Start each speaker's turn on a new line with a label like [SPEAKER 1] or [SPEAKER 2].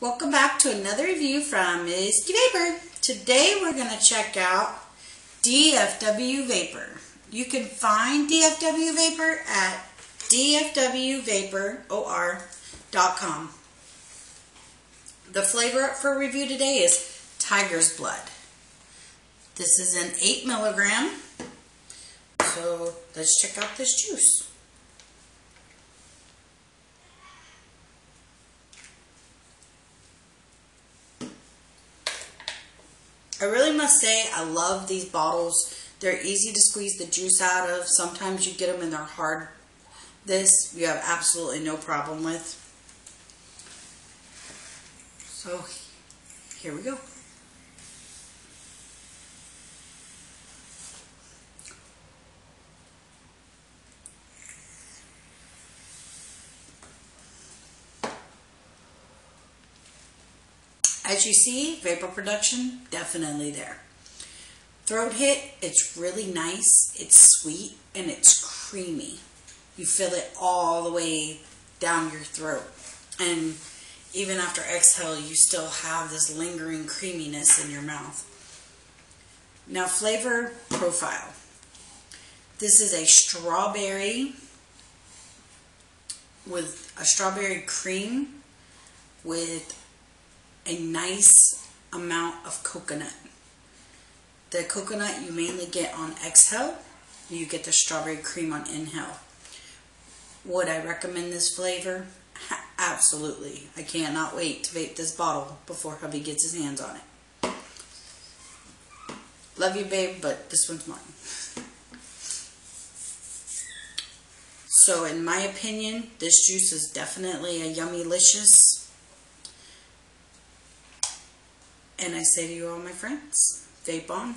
[SPEAKER 1] Welcome back to another review from Misty Vapor. Today we're going to check out DFW Vapor. You can find DFW Vapor at dfwvapor.com. The flavor for review today is Tiger's Blood. This is an 8 milligram. So let's check out this juice. I really must say I love these bottles. They're easy to squeeze the juice out of. Sometimes you get them and they're hard. This you have absolutely no problem with. So here we go. As you see, vapor production, definitely there. Throat hit, it's really nice, it's sweet, and it's creamy. You feel it all the way down your throat. And even after exhale, you still have this lingering creaminess in your mouth. Now, flavor profile. This is a strawberry with a strawberry cream with a nice amount of coconut. The coconut you mainly get on exhale. You get the strawberry cream on inhale. Would I recommend this flavor? Absolutely. I cannot wait to vape this bottle before hubby gets his hands on it. Love you, babe, but this one's mine. So in my opinion, this juice is definitely a yummy And I say to you all my friends, vape on.